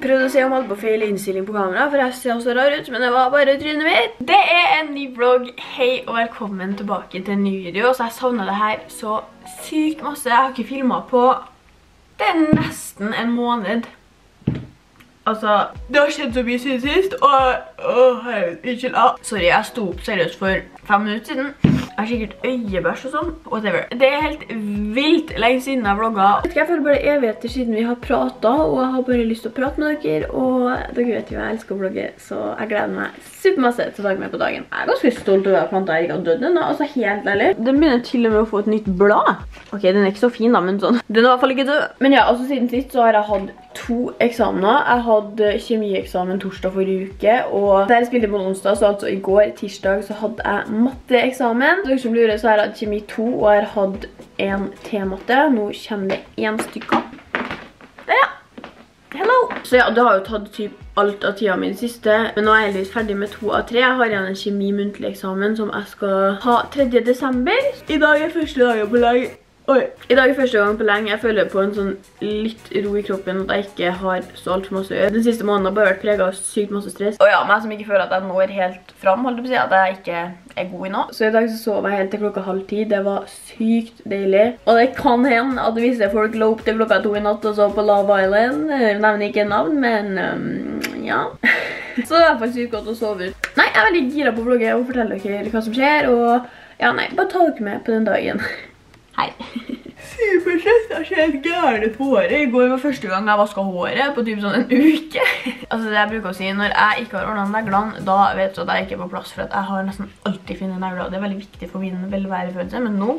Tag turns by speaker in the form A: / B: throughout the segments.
A: Prøvde å se om hadde på feil innstilling på kamera, for jeg ser så rar ut, men det var bare trynet mitt. Det er en ny vlogg. Hei og velkommen tilbake til en ny video. Så jeg savnet det her så sykt masse. Jeg har ikke filmet på det er nesten en måned. Altså, det har skjedd så mye siden sist, og åh, unnskyld. Ah, sorry, jeg sto opp seriøst for fem minutter siden. Jeg har sikkert øyebørs og sånn, whatever. Det er helt vilt lenge siden jeg vlogget. Jeg føler bare evigheter siden vi har pratet, og jeg har bare lyst til å prate med dere, og dere vet jo jeg elsker å vlogge, så jeg gleder meg supermasse til å ta med på dagen. Jeg er ganske stolt over at planta ikke har dødd ennå, altså helt ærlig. Den begynner til og med å få et nytt blad. Ok, den er ikke så fin da, men sånn. Den er i hvert fall ikke død. Men ja, altså siden sist så har jeg hatt to eksamener. Jeg hadde kjemieksamen torsdag forrige uke, og der jeg spilte på onsdag, så altså i går, tirsdag, så hadde jeg matteeksamen. Så dere som lurer, så har jeg hatt kjemi 2, og jeg har hatt en T-matte. Nå kommer det en stykke. Der, ja. Hello! Så ja, det har jo tatt typ alt av tida min siste, men nå er jeg heldigvis ferdig med to av tre. Jeg har igjen en kjemi-muntlig eksamen som jeg skal ha 3. desember. I dag er første dagen på lag. Oi. I dag er første gang på lenge. Jeg føler på en sånn litt ro i kroppen at jeg ikke har så alt for masse å gjøre. Den siste måneden har bare vært preget av sykt masse stress. Og ja, meg som ikke føler at jeg når helt fram, holdt på å si at jeg ikke er god i nå. Så i dag så sov jeg helt til klokka halv ti. Det var sykt deilig. Og det kan hende at visse folk lå opp til klokka to i natt og så på Love Island. Jeg nevner ikke navn, men um, ja. så det er faktisk sykt godt å sove ut. Nei, jeg er veldig gira på å vlogge og fortelle dere hva som skjer. Og ja, nei, bare ta dere med på den dagen. Hei. Jeg har skjedd på håret. I går var første gang jeg vasket håret på typ sånn en uke. altså det jeg bruker å si, når jeg ikke har ordnet neglene, da vet du at jeg ikke er på plass, for at jeg har nesten alltid finnet negler. Det er veldig viktig for min velværefølelse, men nå...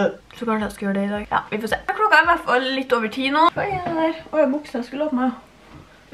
A: Så kanskje jeg skal gjøre det i dag. Ja, vi får se. Klokka er i hvert fall litt over ti nå. Hva er det der? Åh, buksa skulle opp meg.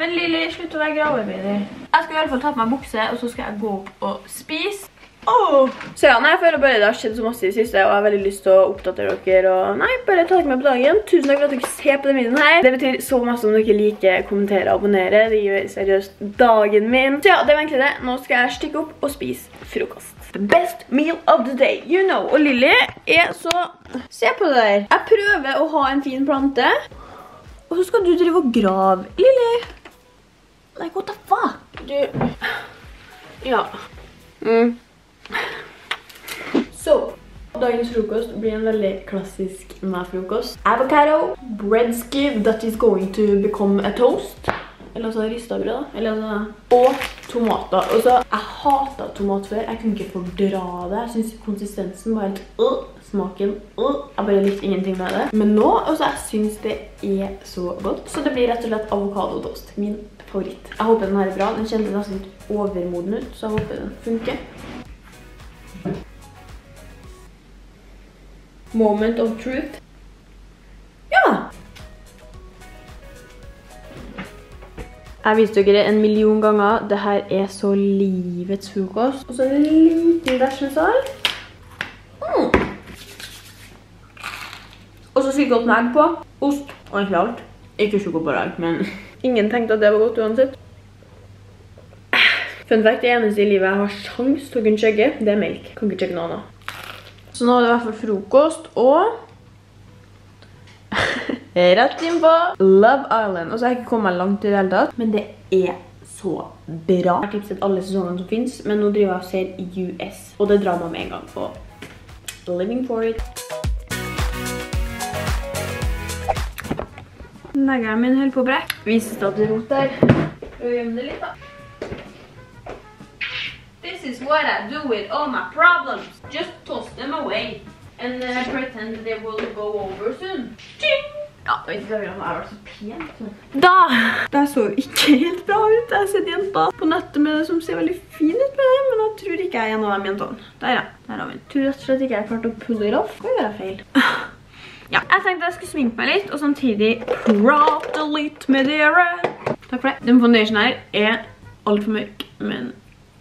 A: Men Lili, slutt å være gravarbeider. Jeg skal i hvert fall ta på meg bukse, og så skal jeg gå opp og spise. Oh. Så ja, jeg føler bare det har skjedd så masse i siste, og jeg har veldig lyst til å oppdatere dere, og nei, bare ta dere med på dagen. Tusen takk for at dere ser på denne videoen her. Det betyr så masse om dere liker, kommenterer og abonnerer. Det gjør seriøst dagen min. Så ja, det var egentlig det. Nå skal jeg stikke opp og spise frokost. The best meal of the day, you know. Og Lily er så... Se på det der. Jeg prøver å ha en fin plante, og så skal du drive og grave. Lily! Like, what the fuck? Du... Ja. Mm. Så, dagens frokost blir en veldig klassisk med-frokost. Avocado, bread skiv that is going to become a toast. Eller altså ristet brød da. Eller altså, og tomater. Og så, jeg hatet tomat før. Jeg kunne ikke fordra det. Jeg synes konsistensen var helt, Øh, smaken, øh, Jeg bare likte ingenting med det. Men nå, altså, jeg synes det er så godt. Så det blir rett og slett avocado-toast. Min favoritt. Jeg håper den her er bra. Den kjennes nesten overmoden ut, så jeg håper den funker. Moment of truth. Ja! Jeg viste dere en million ganger. Dette er så livets frokost. Og så en liten dash med salt. Mm. Og så sykt godt med egg på. Ost og egentlig alt. Ikke sjokoporegg, men ingen tenkte at det var godt uansett. Fun fact, det eneste i livet jeg har sjans til å kunne chugge, det er melk. Kan ikke chugge noe annet. Så nå er det i hvert fall frokost, og rett inn på Love Island. Og så har jeg ikke kommet meg langt i det hele tatt, men det er så bra. Jeg har tipset alle sesongene som finnes, men nå driver jeg og ser US, og det drar meg med en gang på Living for it. Neggeren min holder på brekk. Vises det at det rot der. Prøv å gjemme det litt da. Is what I do with all my problems. Just toss them away. And uh, pretend they will go over soon. Ching! Ja, jeg var så pen. Da! Det så ikke helt bra ut. Jeg har sett jenta på nettet med det som ser veldig fin ut med det, men jeg tror ikke jeg er en av dem jentene. Der ja, der har vi den. Tror rett og slett ikke jeg har klart å pulle it off. Hva gjør jeg feil? Ja, jeg tenkte jeg skulle sminke meg litt, og samtidig prate litt med dere. Takk for det. Den foundationen her er alt for mørk, men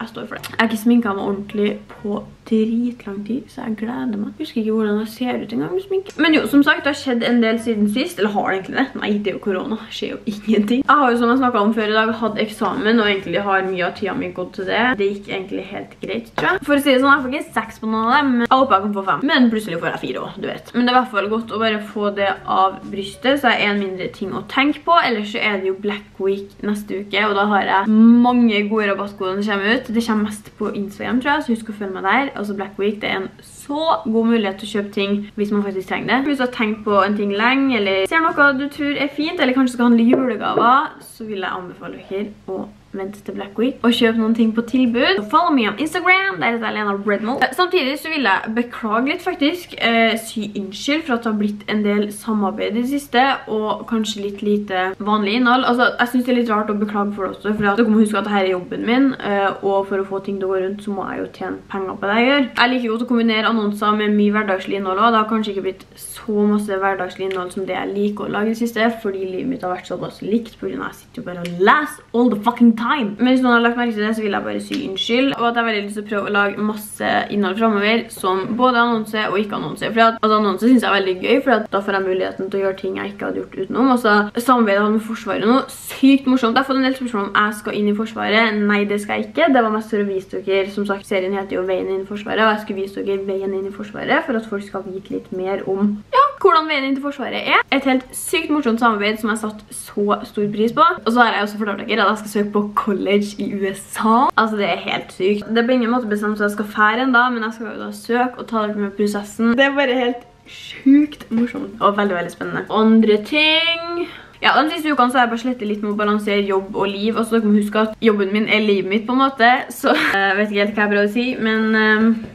A: jeg står for det. Jeg har ikke sminket meg ordentlig på dritlang tid, så jeg gleder meg. Jeg husker ikke hvordan jeg ser ut en gang med sminke. Men jo, som sagt, det har skjedd en del siden sist. Eller har det egentlig det? Nei, det er jo korona. Det skjer jo ingenting. Jeg har jo, som jeg snakket om før i dag, hatt eksamen, og egentlig har mye av tida mi gått til det. Det gikk egentlig helt greit, tror jeg. For å si det sånn, jeg får ikke seks på noen av dem. men Jeg håper jeg kan få fem. Men plutselig får jeg fire også, du vet. Men det er i hvert fall godt å bare få det av brystet, så er en mindre ting å tenke på. Ellers så er det jo Black Week neste uke, og da har jeg mange gode rabattkoder som kommer ut. Det kommer mest på Instagram, tror jeg, så husk å følge meg der altså Black Week, det er en så god mulighet til å kjøpe ting hvis man faktisk trenger det. Hvis du har tenkt på en ting lenge, eller ser noe du tror er fint, eller kanskje skal handle julegaver, så vil jeg anbefale dere å vente til Black Week og kjøpe noen ting på tilbud. Så follow me on Instagram, der heter Lena Redmo. Eh, samtidig så vil jeg beklage litt faktisk, eh, innskyld unnskyld for at det har blitt en del samarbeid det siste, og kanskje litt lite vanlig innhold. Altså, jeg synes det er litt rart å beklage for det også, for dere må huske at dette er jobben min, eh, og for å få ting til å gå rundt så må jeg jo tjene penger på det jeg gjør. Jeg liker godt å kombinere annonser med mye hverdagslig innhold, og det har kanskje ikke blitt så masse hverdagslig innhold som det jeg liker å lage det siste, fordi livet mitt har vært såpass likt, på grunn av jeg bare og leser all the fucking time time. Men hvis noen har lagt merke til det, så vil jeg bare si unnskyld. Og at jeg veldig lyst til å prøve å lage masse innhold fremover, som både annonse og ikke annonse. For at, altså, annonse synes jeg er veldig gøy, for da får jeg muligheten til å gjøre ting jeg ikke hadde gjort utenom. Altså, samarbeidet med Forsvaret nå, sykt morsomt. Jeg har fått en del spørsmål om jeg skal inn i Forsvaret. Nei, det skal jeg ikke. Det var mest for å vise dere, som sagt, serien heter jo Veien inn i Forsvaret, og jeg skulle vise dere veien inn i Forsvaret, for at folk skal vite litt mer om, hvordan veien inn til Forsvaret er. Et helt sykt morsomt samarbeid som jeg har satt så stor pris på. Og så har jeg også fortalt dere at jeg skal søke på college i USA. Altså, det er helt sykt. Det er på ingen måte bestemt at jeg skal fære enda, men jeg skal jo da søke og ta dere med prosessen. Det er bare helt sykt morsomt og veldig, veldig spennende. Andre ting... Ja, den siste ukene så har jeg bare slettet litt med å balansere jobb og liv. Og så dere må huske at jobben min er livet mitt på en måte. Så jeg vet ikke helt hva jeg prøver å si, men... Um,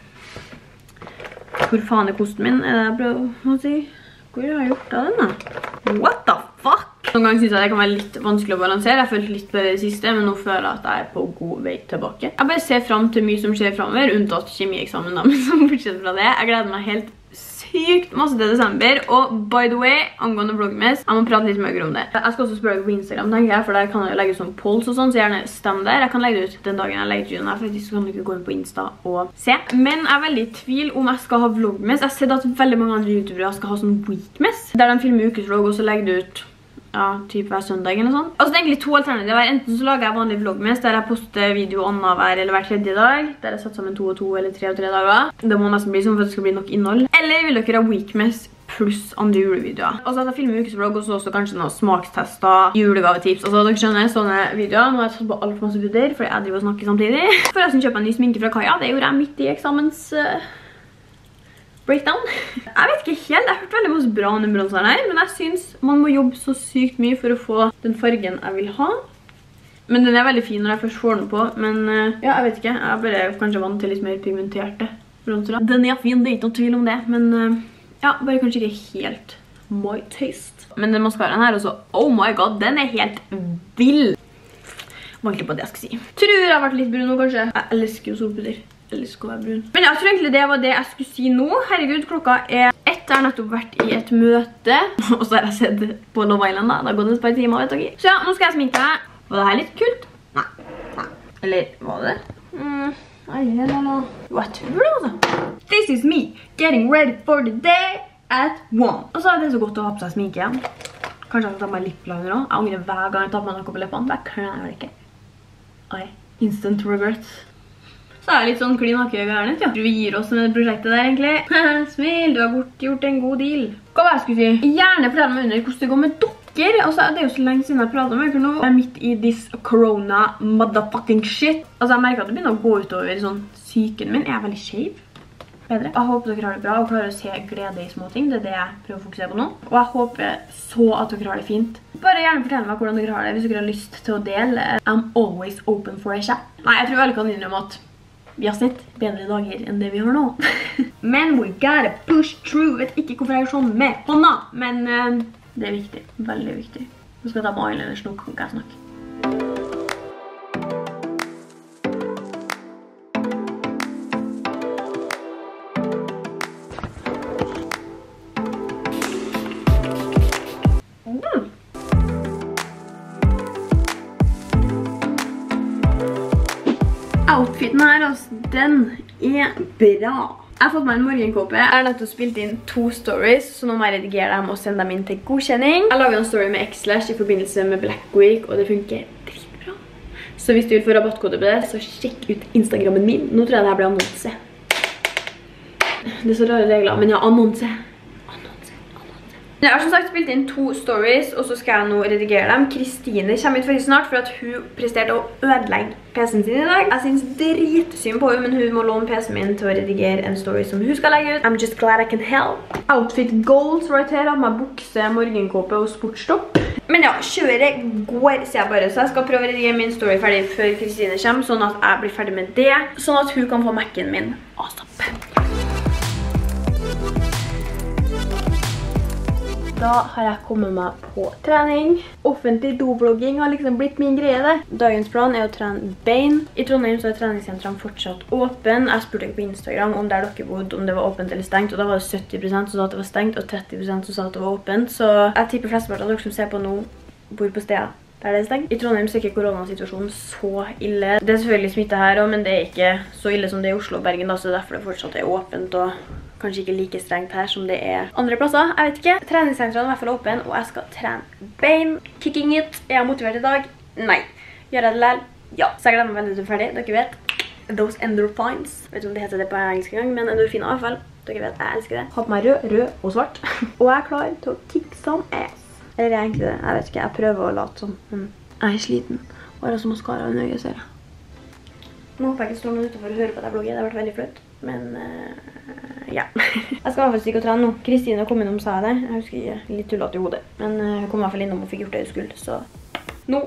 A: hvor faen er kosten min, er det jeg prøver å si? Hvor har jeg gjort av den da? What the fuck? Noen ganger synes jeg det kan være litt vanskelig å balansere. Jeg følte litt på det siste, men nå føler jeg at jeg er på god vei tilbake. Jeg bare ser frem til mye som skjer fremover, unntatt kjemieksamen da, men så fortsetter fra det. Jeg gleder meg helt sykt masse til desember. Og by the way, angående vlogmess, jeg må prate litt mer om det. Jeg skal også spørre deg på Instagram, tenker jeg, for der kan jeg legge legge sånn polls og sånn, så gjerne stem der. Jeg kan legge det ut den dagen jeg legger ut den her, faktisk kan du ikke gå inn på Insta og se. Men jeg er veldig i tvil om jeg skal ha vlogmess. Jeg har sett at veldig mange andre youtubere skal ha sånn weekmess, der de filmer ukesvlogg og så legger det ut ja, typ hver søndag eller sånn. Altså det er egentlig to alternativer. Enten så lager jeg vanlig vloggmess der jeg poster video hver eller hver tredje dag. Der jeg satt sammen to og to eller tre og tre dager. Det må nesten bli sånn for at det skal bli nok innhold. Eller vil dere ha weekmess pluss andre julevideoer. Altså at jeg filmer ukesvlogg og så også kanskje noen smakstester, julegavetips. Altså dere skjønner sånne videoer. Nå har jeg tatt på alt for masse videoer, fordi jeg driver og snakker samtidig. Forresten kjøper jeg en ny sminke fra Kaja. Det gjorde jeg midt i eksamens... Uh breakdown. Jeg vet ikke helt, jeg har hørt veldig masse bra om den bronseren her, men jeg synes man må jobbe så sykt mye for å få den fargen jeg vil ha. Men den er veldig fin når jeg først får den på, men eh, ja, jeg vet ikke. Jeg er bare kanskje vant til litt mer pigmenterte bronsere. Den er fin, det er ikke noe tvil om det, men eh, ja, bare kanskje ikke helt my taste. Men den maskaren her også, oh my god, den er helt vild. Vanskelig på det jeg skal si. Tror jeg har vært litt brun nå, kanskje. Jeg elsker jo solpuder elsker å være brun. Men jeg tror egentlig det var det jeg skulle si nå. Herregud, klokka er ett. Jeg har nettopp vært i et møte. Og så har jeg sett på Love Island da. Det har gått et par timer, vet dere. Så ja, nå skal jeg sminke meg. Var det her litt kult? Nei. Nei. Eller var det? Mm. Eller noe. Jo, jeg tror det, altså. This is me getting ready for the day at one. Og så er det så godt å ha på seg sminke igjen. Kanskje jeg skal ta meg lippliner også. Jeg angrer hver gang jeg tar meg noe på leppene. Det klarer jeg ikke. Oi. Instant regrets. Så er litt sånn klin hakke gærent, ja. Vi gir oss med det prosjektet der, egentlig. Smil, du har gjort en god deal. Hva var jeg skulle si? Gjerne fortell meg under hvordan det går med dere. Altså, det er jo så lenge siden jeg pratet med dere nå. Jeg er midt i this corona motherfucking shit. Altså, jeg merker at det begynner å gå utover sånn syken min. Er jeg veldig skjev? Bedre. Jeg håper dere har det bra og klarer å se glede i små ting. Det er det jeg prøver å fokusere på nå. Og jeg håper så at dere har det fint. Bare gjerne fortell meg hvordan dere har det hvis dere har lyst til å dele. I'm always open for a chat. Nei, jeg tror alle kan innrømme at vi har sett bedre dager enn det vi har nå. men we gotta push through. Vet ikke hvorfor jeg gjør sånn med hånda, men uh, det er viktig. Veldig viktig. Nå skal jeg ta på eyeliners, nå kan jeg snakke. Den er bra. Jeg har fått meg en morgenkåpe. Jeg har nettopp spilt inn to stories, så nå må jeg redigere dem og sende dem inn til godkjenning. Jeg lager en story med X-Lash i forbindelse med Black Week, og det funker dritbra. Så hvis du vil få rabattkode på det, så sjekk ut Instagrammen min. Nå tror jeg det her blir annonse. Det er så rare regler, men ja, annonse. Jeg har som sagt spilt inn to stories, og så skal jeg nå redigere dem. Kristine kommer ut faktisk snart, for at hun presterte å ødelegge PC-en sin i dag. Jeg synes dritsyn på henne, men hun må låne PC-en min til å redigere en story som hun skal legge ut. I'm just glad I can help. Outfit goals right her, av meg bukse, morgenkåpe og sportstopp. Men ja, kjøret går, sier jeg bare, så jeg skal prøve å redigere min story ferdig før Kristine kommer, sånn at jeg blir ferdig med det, sånn at hun kan få Mac-en min. Awesome. Da har jeg kommet meg på trening. Offentlig doblogging har liksom blitt min greie det. Dagens plan er å trene bein. I Trondheim så er treningssentrene fortsatt åpen. Jeg spurte ikke på Instagram om der dere bodde, om det var åpent eller stengt. Og da var det 70% som sa at det var stengt, og 30% som sa at det var åpent. Så jeg tipper flesteparten av dere som ser på nå, bor på steder der det er stengt. I Trondheim så er ikke koronasituasjonen så ille. Det er selvfølgelig smitte her også, men det er ikke så ille som det er i Oslo og Bergen, da, så derfor det fortsatt er åpent og kanskje ikke like strengt her som det er andre plasser. Jeg vet ikke. Treningssentrene er i hvert fall åpen, og jeg skal trene bein. Kicking it. Er jeg motivert i dag? Nei. Gjør jeg det lell? Ja. Så jeg gleder meg veldig til ferdig. Dere vet. Those endorphins. Vet ikke om det heter det på engelsk gang, men endorfiner i hvert fall. Dere vet, jeg elsker det. Ha på meg rød, rød og svart. og jeg er klar til å kick some ass. Eller er egentlig det? Jeg vet ikke. Jeg prøver å late som. Men jeg er sliten. Og har også maskara under øyet, ser jeg. Nå håper jeg ikke står noen utenfor og hører på at jeg blogger. Det har vært veldig flaut. Men uh, ja. jeg skal i hvert fall stikke og trene nå. Kristine kom innom, sa jeg det. Jeg husker jeg Litt tullete i hodet. Men uh, hun kom i hvert fall innom og fikk gjort det hun skulle. Så nå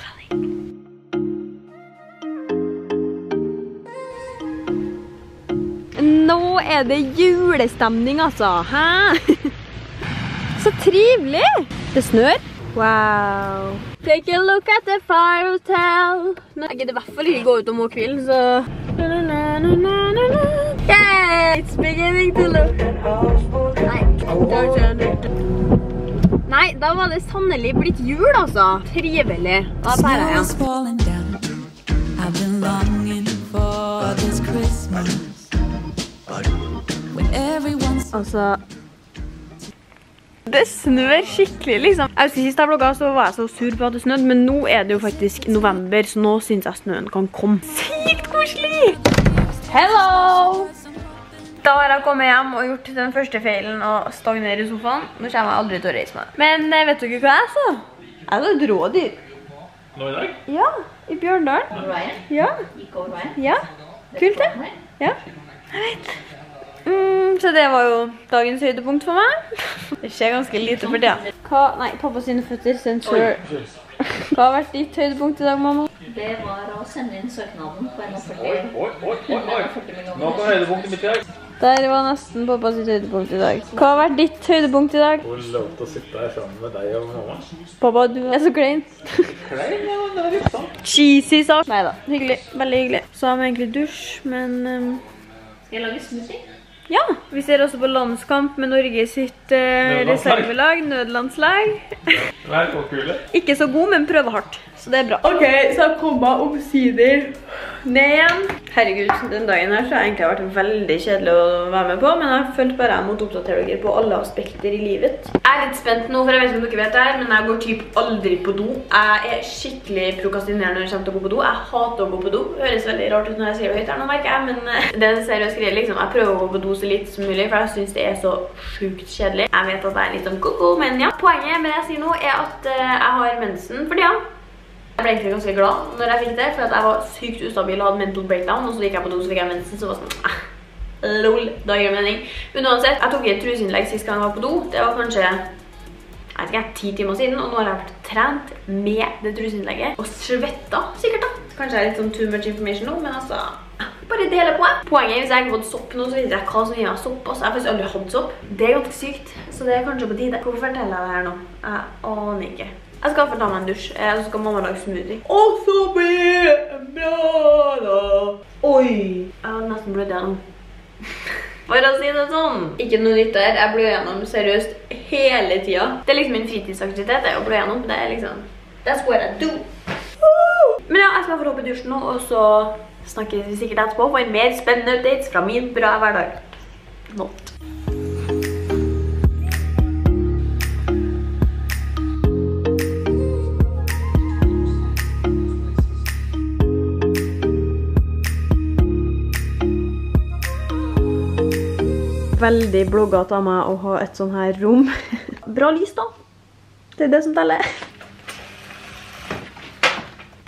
A: trening. Nå er det julestemning, altså. Hæ? Så trivelig! Det snør. Wow. Take a look at the fire hotel. Jeg gidder i hvert fall ikke gå ut om kvelden, så... Yeah! It's beginning to look. Nei. Nei, da var det sannelig blitt jul, altså. Trivelig. Da pærer jeg.
B: Snow's falling down. I've been longing for this Christmas. When everyone's
A: Altså Det snør skikkelig, liksom. Jeg husker Sist jeg vlogga, så var jeg så sur på at det snødde, men nå er det jo faktisk november, så nå syns jeg snøen kan komme. Sykt koselig! Hello! Da har jeg kommet hjem og gjort den første feilen og stagnere i sofaen. Nå kommer jeg aldri til å reise meg. Men eh, vet dere hva jeg så? Jeg så et rådyr.
C: Nå i dag?
A: Ja, i Bjørndalen. Ja. Ja. Kult, det. Ja. Jeg vet. Mm, så det var jo dagens høydepunkt for meg. Det skjer ganske lite for det. Hva, nei, pappa sine føtter, sensor. Hva har vært ditt høydepunkt i dag, mamma?
D: Det var å sende inn søknaden på
C: Oi,
D: 41.
C: oi, oi, oi, oi.
D: 40 millioner.
C: Nå på høydepunktet mitt i dag.
A: Der var nesten pappa sitt høydepunkt i dag. Hva har vært ditt høydepunkt i dag?
C: Hvor lov til å sitte her sammen med deg og mamma.
A: Pappa, du er så klein.
C: Klein, ja, det var litt sant.
A: Cheesy sak. Neida, hyggelig. Veldig hyggelig. Så har vi egentlig dusj, men... Um,
D: Skal jeg lage smoothie?
A: Ja, vi ser også på landskamp med Norge sitt
C: Nødlandslag.
A: reservelag, nødlandslag. Ikke så god, men prøver hardt. Så det er bra. Ok, så jeg kom meg omsider ned igjen. Herregud, den dagen her så har jeg egentlig vært veldig kjedelig å være med på, men jeg følte bare jeg måtte oppdatere dere på alle aspekter i livet. Jeg er litt spent nå, for jeg vet ikke om dere vet det her, men jeg går typ aldri på do. Jeg er skikkelig prokastinerende når jeg kommer til å gå på do. Jeg hater å gå på do. Det høres veldig rart ut når jeg sier det høyt her nå, merker jeg, men eh, det er en seriøs greie, liksom. Jeg prøver å gå på do så litt som mulig, for jeg synes det er så sjukt kjedelig. Jeg vet at jeg er litt sånn koko, men ja. Poenget med det jeg sier nå er at eh, jeg har mensen for tida. Jeg ble egentlig ganske glad når jeg fikk det, for jeg var sykt ustabil og hadde mental breakdown, og så gikk jeg på do, så fikk jeg mensen, så var det sånn, eh, lol, da gir det mening. Men uansett, jeg tok i et truseinnlegg sist gang jeg var på do, det var kanskje, jeg vet ikke, ti timer siden, og nå har jeg vært trent med det truseinnlegget, og svetta sikkert da. Kanskje jeg er litt sånn too much information nå, men altså, bare dele på. Poenget er hvis jeg ikke har fått sopp nå, så vet jeg hva som gir meg sopp. Altså, jeg har faktisk aldri hatt sopp. Det er ganske sykt, så det er kanskje på tide. Hvorfor forteller jeg det her nå? Jeg aner ikke. Jeg skal få ta meg en dusj, eh, og så skal mamma lage smoothie. Og så blir det bra da. Oi! Jeg har nesten blødd gjennom. For å si det sånn. Ikke noe nytt der. Jeg blør gjennom seriøst hele tida. Det er liksom min fritidsaktivitet, det å blø gjennom. Det er liksom, that's what I do. Men ja, jeg skal få opp i dusjen nå, og så snakkes vi sikkert etterpå for mer spennende updates fra min bra hverdag. Not. Veldig bloggete av meg å ha et sånn her rom. Bra lys da. Det er det som teller.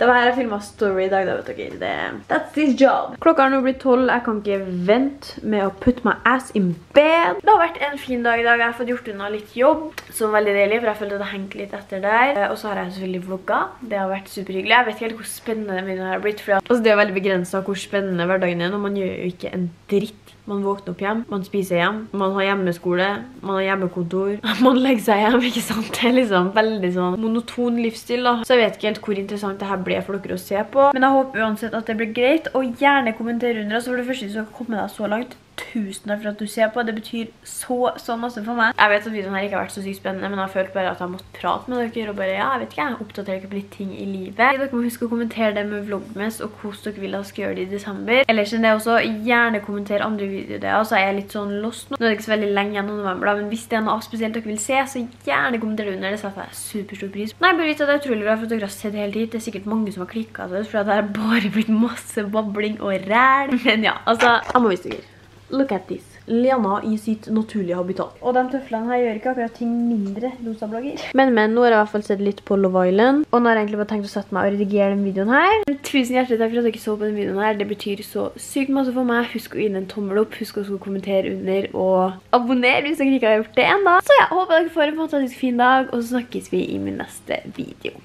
A: Det var her jeg filmet story i dag, da vet dere. That's his job. Klokka har nå blitt 12. Jeg kan ikke vente med å putte my ass in bed. Det har vært en fin dag i dag. Jeg har fått gjort unna litt jobb, som er veldig deilig, for jeg følte det hengte litt etter der. Eh, Og så har jeg selvfølgelig vlogget. Det har vært superhyggelig. Jeg vet ikke helt hvor spennende min har blitt, altså, det er veldig begrenset hvor spennende hverdagen er, når man gjør jo ikke en dritt. Man våkner opp hjem, man spiser hjem, man har hjemmeskole, man har hjemmekontor, man legger seg hjem, ikke sant? Det er liksom veldig sånn monoton livsstil da. Så jeg vet ikke helt hvor interessant dette ble for dere å se på. Men jeg håper uansett at det blir greit, og gjerne kommenter under. Så for det første, har kommet deg så langt, tusen takk for at du ser på. Det betyr så, så masse for meg. Jeg vet at videoen her ikke har vært så sykt spennende, men jeg har følt bare at jeg har måttet prate med dere, og bare, ja, jeg vet ikke, jeg oppdaterer dere på litt ting i livet. Dere må huske å kommentere det med vlogmas, og hvordan dere vil jeg skal gjøre det i desember. Ellers enn det også, gjerne kommentere andre videoer, så er jeg litt sånn lost nå. Nå er det ikke så veldig lenge gjennom november, da, men hvis det er noe spesielt dere vil se, så gjerne kommenter det under, det setter jeg superstor pris. Nei, bare vite at det er utrolig bra for at dere har sett hele tid. Det er sikkert mange som har klikket for det har bare blitt masse babling og ræl. Men ja, altså, jeg må vise dere. Look at this. Liana i sitt naturlige habitat. Og de tøflene her gjør ikke akkurat ting mindre rosa blogger. Men, men, nå har jeg i hvert fall sett litt på Love Island. Og nå har jeg egentlig bare tenkt å sette meg og redigere denne videoen her. Tusen hjertelig takk for at dere så på denne videoen her. Det betyr så sykt masse for meg. Husk å gi den en tommel opp. Husk å kommentere under og abonner hvis dere ikke har gjort det enda. Så ja, håper dere får en fantastisk fin dag, og så snakkes vi i min neste video.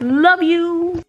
A: Love you!